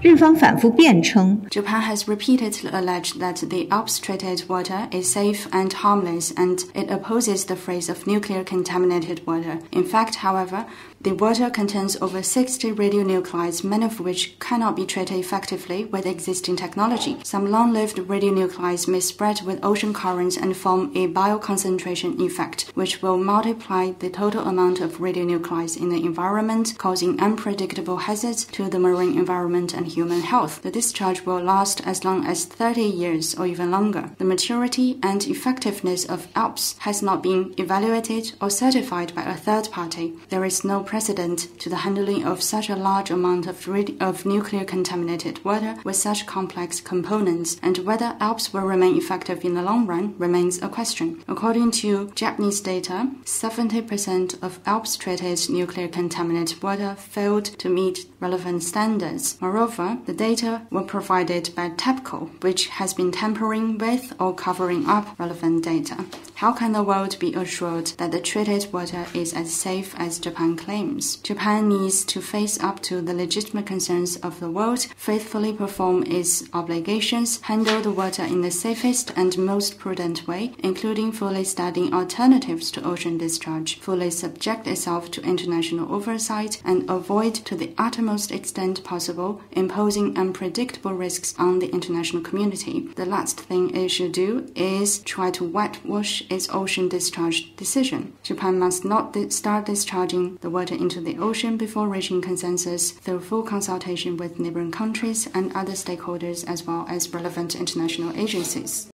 日方反复辩称，Japan has repeatedly alleged that the ALPS treated water is safe and harmless, and it opposes the phrase of nuclear contaminated water. In fact, however, the water contains over 60 radionuclides, many of which cannot be treated effectively with existing technology. Some long-lived radionuclides may spread with ocean currents and form a bioconcentration effect, which will multiply the total amount of radionuclides in the environment, causing unpredictable hazards to the marine environment and human health. The discharge will last as long as 30 years or even longer. The maturity and effectiveness of ALPS has not been evaluated or certified by a third party. There is no precedent to the handling of such a large amount of, of nuclear contaminated water with such complex components, and whether ALPS will remain effective in the long run remains a question. According to Japanese data, 70% of ALPS treated nuclear contaminated water failed to meet relevant standards. Moreover, the data were provided by TEPCO, which has been tampering with or covering up relevant data. How can the world be assured that the treated water is as safe as Japan claims? Japan needs to face up to the legitimate concerns of the world, faithfully perform its obligations, handle the water in the safest and most prudent way, including fully studying alternatives to ocean discharge, fully subject itself to international oversight, and avoid to the uttermost extent possible imposing unpredictable risks on the international community. The last thing it should do is try to whitewash its ocean discharge decision. Japan must not start discharging the water into the ocean before reaching consensus through full consultation with neighboring countries and other stakeholders as well as relevant international agencies.